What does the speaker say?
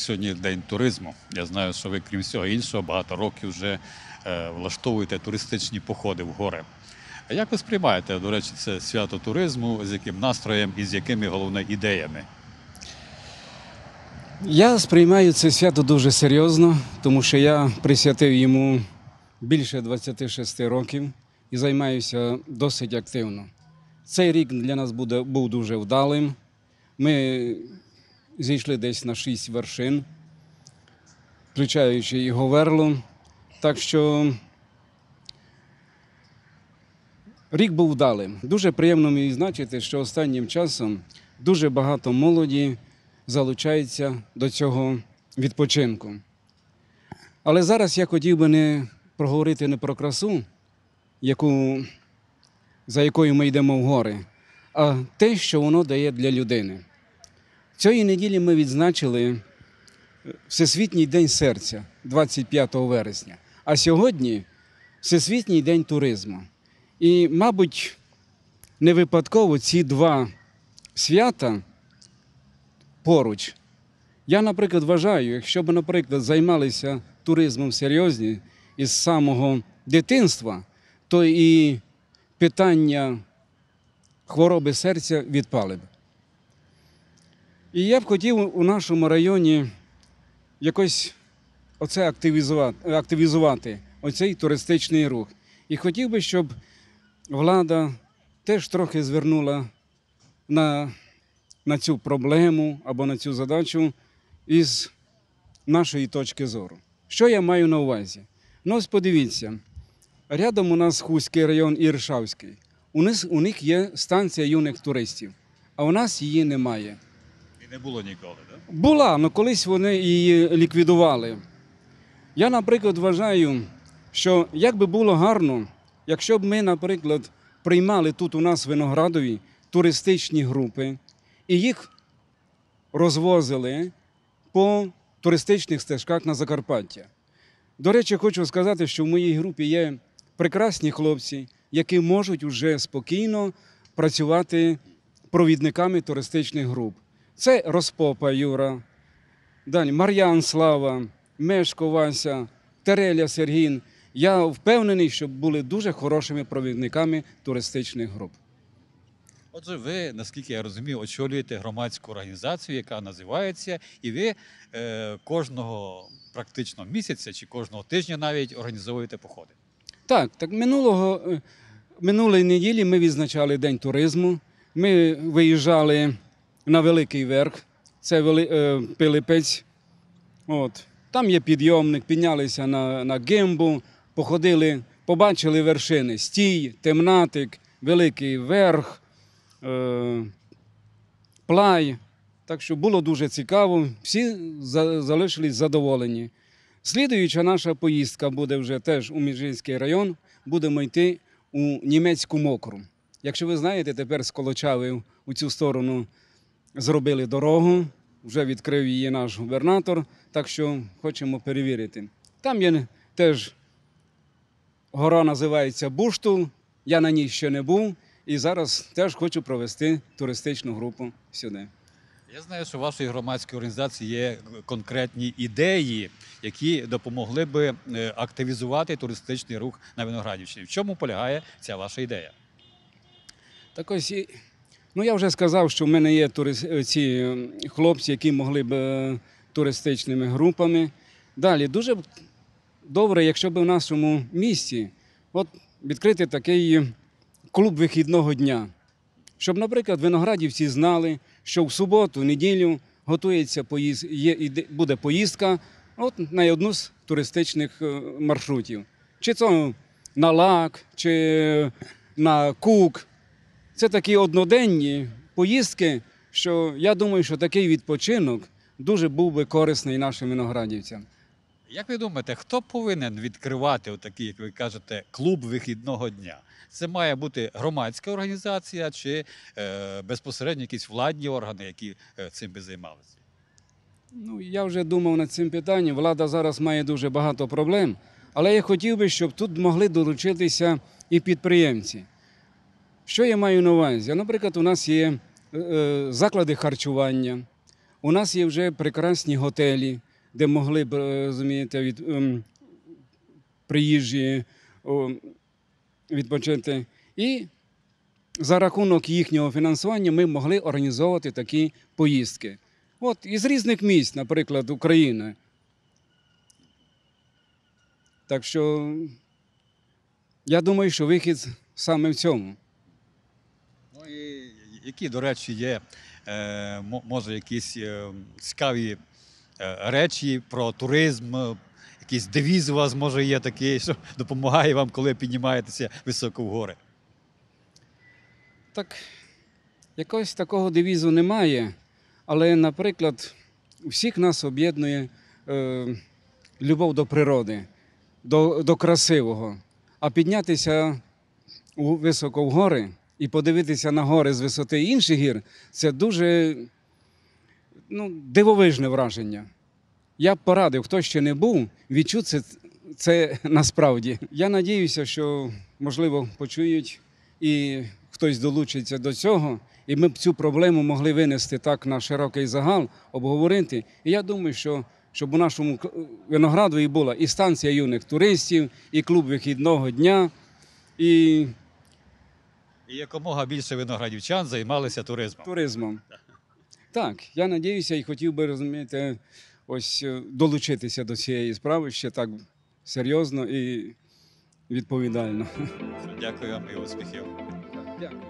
сьогодні день туризму. Я знаю, що ви, крім всього іншого, багато років вже е, влаштовуєте туристичні походи в гори. А як ви сприймаєте, до речі, це свято туризму, з яким настроєм і з якими головне ідеями? Я сприймаю це свято дуже серйозно, тому що я присвятив йому більше 26 років і займаюся досить активно. Цей рік для нас буде, був дуже вдалим. Ми зійшли десь на 6 вершин, включаючи і Говерлу. Так що рік був вдалим. Дуже приємно мені відзначити, що останнім часом дуже багато молоді залучається до цього відпочинку. Але зараз я хотів би не проговорити не про красу, яку, за якою ми йдемо в гори, а те, що воно дає для людини. Цієї неділі ми відзначили Всесвітній день серця 25 вересня, а сьогодні Всесвітній день туризму. І, мабуть, не випадково ці два свята поруч. Я, наприклад, вважаю, якщо б, наприклад, займалися туризмом серйозні із самого дитинства, то і питання хвороби серця відпали б. І я б хотів у нашому районі якось оце активізувати, активізувати оцей туристичний рух. І хотів би, щоб влада теж трохи звернула на на цю проблему або на цю задачу із нашої точки зору. Що я маю на увазі? Ну, ось подивіться, рядом у нас Хуський район Іршавський. У них, у них є станція юних туристів, а у нас її немає. Не було ніколи, так? Була, але колись вони її ліквідували. Я, наприклад, вважаю, що як би було гарно, якщо б ми, наприклад, приймали тут у нас Виноградові туристичні групи і їх розвозили по туристичних стежках на Закарпаття. До речі, хочу сказати, що в моїй групі є прекрасні хлопці, які можуть уже спокійно працювати провідниками туристичних груп. Це Розпопа Юра, далі Мар'ян Слава, Мешко Вася, Тереля Сергін. Я впевнений, що були дуже хорошими провідниками туристичних груп. Отже, ви, наскільки я розумію, очолюєте громадську організацію, яка називається, і ви е, кожного практично місяця чи кожного тижня навіть організовуєте походи. Так, так минулого, е, минулої неділі ми відзначали День туризму. Ми виїжджали на Великий Верх, це Вели, е, Пилипець. От. Там є підйомник, піднялися на, на гимбу, походили, побачили вершини Стій, Темнатик, Великий Верх, е, Плай. Так що було дуже цікаво, всі за- залишились задоволені. Слідуюча наша поїздка буде вже теж у Міжинський район. Будемо йти у німецьку мокру. Якщо ви знаєте, тепер з у цю сторону зробили дорогу, вже відкрив її наш губернатор, так що хочемо перевірити. Там є теж гора називається Буштул. Я на ній ще не був і зараз теж хочу провести туристичну групу сюди. Я знаю, що у вашої громадської організації є конкретні ідеї, які допомогли би е, активізувати туристичний рух на Виноградівщині. В чому полягає ця ваша ідея? Так ось, ну я вже сказав, що в мене є тури- ці ем, хлопці, які могли б е, туристичними групами. Далі дуже добре, якщо б в нашому місті от, відкрити такий клуб вихідного дня. Щоб, наприклад, виноградівці знали, що в суботу, неділю готується поїзд, є, буде поїздка от, на одну з туристичних е, маршрутів. Чи то на лак, чи на кук. Це такі одноденні поїздки, що я думаю, що такий відпочинок дуже був би корисний нашим виноградівцям. Як ви думаєте, хто повинен відкривати отакий, як ви кажете, клуб вихідного дня? Це має бути громадська організація чи е, безпосередньо якісь владні органи, які е, цим би займалися? Ну, я вже думав над цим питанням. Влада зараз має дуже багато проблем, але я хотів би, щоб тут могли долучитися і підприємці. Що я маю на увазі? Наприклад, у нас є е, заклади харчування, У нас є вже прекрасні готелі, де могли б, е, розумієте, від, ем, приїжджі відпочити. І за рахунок їхнього фінансування ми могли організовувати такі поїздки. От із різних місць, наприклад, України. Так що я думаю, що вихід саме в цьому. Ну і які, до речі, є, е, може, якісь е, цікаві е, речі про туризм, якийсь девіз у вас може є такий, що допомагає вам, коли піднімаєтеся високо в гори. Так, якогось такого девізу немає, але, наприклад, всіх нас об'єднує е, любов до природи, до, до красивого. А піднятися у, високо в гори і подивитися на гори з висоти інших гір це дуже ну, дивовижне враження. Я б порадив, хто ще не був, відчути це, це насправді. Я надіюся, що, можливо, почують і хтось долучиться до цього, і ми б цю проблему могли винести так на широкий загал, обговорити. І я думаю, що щоб у нашому виноградові була і станція юних туристів, і клуб вихідного дня, і І якомога більше виноградівчан займалися туризмом. туризмом. Так, я надіюся і хотів би розуміти, ось е, долучитися до цієї справи ще так серйозно і відповідально. Дякую вам і успіхів. Дякую.